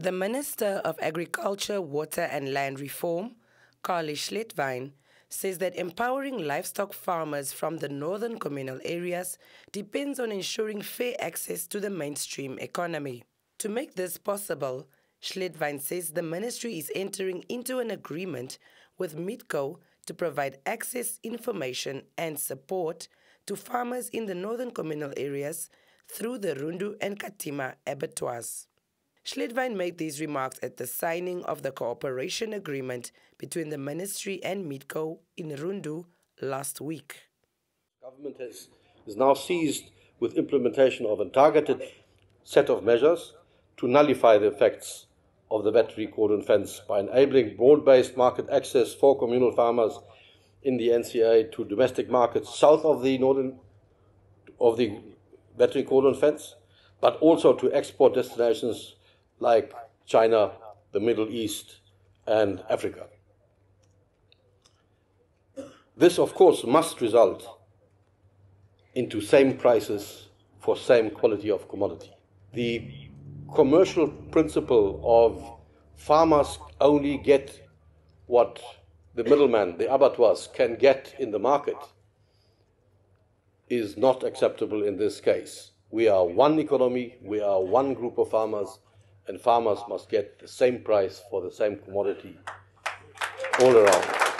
The Minister of Agriculture, Water and Land Reform, Calle Schlettwein, says that empowering livestock farmers from the northern communal areas depends on ensuring fair access to the mainstream economy. To make this possible, Schlettwein says the ministry is entering into an agreement with Meatco to provide access, information, and support to farmers in the northern communal areas through the Rundu and Katima abattoirs. Schlettwein made these remarks at the signing of the cooperation agreement between the ministry and Meatco in Rundu last week. Government has, is now seized with implementation of a targeted set of measures to nullify the effects of the veterinary cordon fence by enabling broad-based market access for communal farmers in the NCA to domestic markets south of the northern of the veterinary cordon fence, but also to export destinations like China, the Middle East, and Africa. This, of course, must result into same prices for same quality of commodity. The commercial principle of farmers only get what the middleman, the abattoirs, can get in the market is not acceptable in this case. We are one economy, we are one group of farmers, and farmers must get the same price for the same commodity all around.